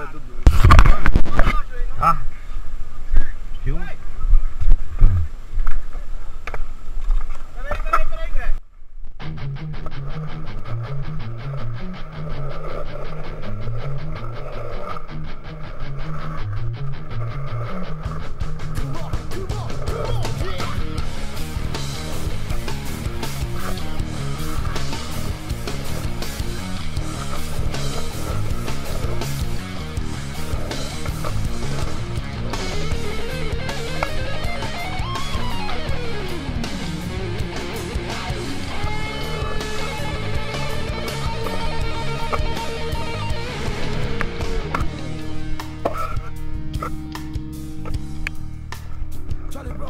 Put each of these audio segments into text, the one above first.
é do 2. Ah.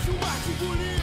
acho arte bonita.